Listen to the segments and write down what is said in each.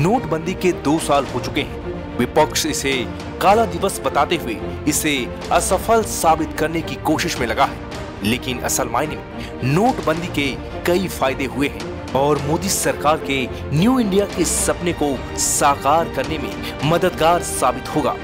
नोटबंदी के दो साल हो चुके हैं। विपक्ष इसे काला दिवस बताते हुए इसे असफल साबित करने की कोशिश में लगा है। लेकिन असल मायने में नोटबंदी के कई फ़ायदे हुए हैं और मोदी सरकार के न्यू इंडिया के सपने को साकार करने में मददगार साबित होगा।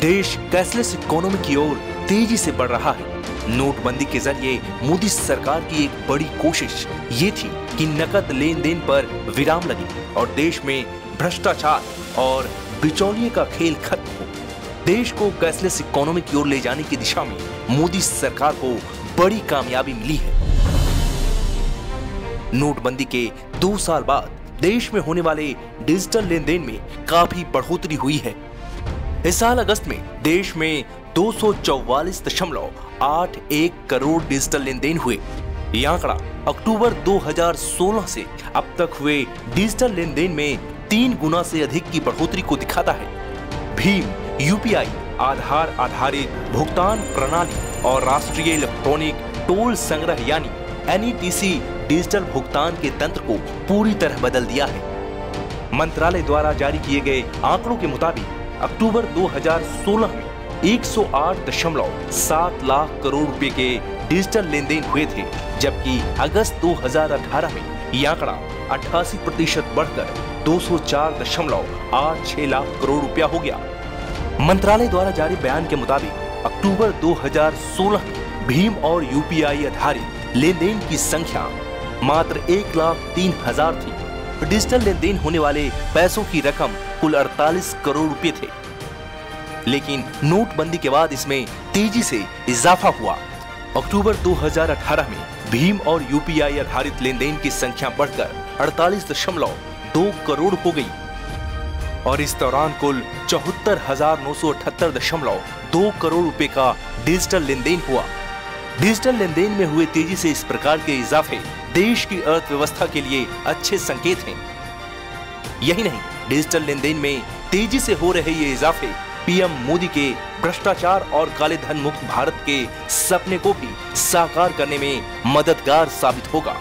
देश कैशलेस इकोनॉमी की ओर तेज़ी से बढ़ रहा है। नोटबंदी के ज़रिए मोदी सरकार की एक बड़ी कोशिश ये थी कि नकद लेन देन पर विराम लगे और देश में भ्रष्टाचार और बिचौलिए का खेल खत्म हो। देश को कैशलेस इकोनॉमी की ओर ले जाने की दिशा में मोदी सरकार को बड़ी कामयाबी मिली है। नोटबंदी के दो साल बाद देश में होने वाले डिजिटल लेन देन में काफ़ी बढ़ोतरी हुई है। इस साल अगस्त में देश में दो सौ करोड़ डिजिटल लेन देन हुए। यह आंकड़ा अक्टूबर 2016 से अब तक हुए डिजिटल लेन देन में तीन गुना से अधिक की बढ़ोतरी को दिखाता है। भीम, यूपीआई, आधार आधारित भुगतान प्रणाली और राष्ट्रीय इलेक्ट्रॉनिक टोल संग्रह यानी एनईटीसी डिजिटल भुगतान के तंत्र को पूरी तरह बदल दिया है। मंत्रालय द्वारा जारी किए गए आंकड़ों के मुताबिक अक्टूबर 2016 में 108.7 लाख करोड़ रुपए के डिजिटल लेन देन हुए थे, जबकि अगस्त 2018 में यह आंकड़ा 88 प्रतिशत बढ़कर 204.86 लाख करोड़ रुपया हो गया। मंत्रालय द्वारा जारी बयान के मुताबिक, अक्टूबर 2016 में भीम और यूपीआई आधारित लेन देन की संख्या मात्र एक लाख तीन हज़ार थी। डिजिटल लेन देन होने वाले पैसों की रकम कुल 48 करोड़ रुपए थे। लेकिन नोटबंदी के बाद इसमें तेज़ी से इजाफा हुआ। अक्टूबर 2018 में भीम और यूपीआई आधारित लेन देन की संख्या बढ़कर अड़तालीस दशमलव दो करोड़ हो गई। और इस दौरान कुल चौहत्तर हज़ार नौ सौ अठहत्तर दशमलव दो करोड़ रुपए का डिजिटल लेन देन हुआ। डिजिटल लेन देन में हुए तेज़ी से इस प्रकार के इजाफे देश की अर्थव्यवस्था के लिए अच्छे संकेत हैं। यही नहीं, डिजिटल लेन देन में तेज़ी से हो रहे ये इजाफे पीएम मोदी के भ्रष्टाचार और काले धन मुक्त भारत के सपने को भी साकार करने में मददगार साबित होगा।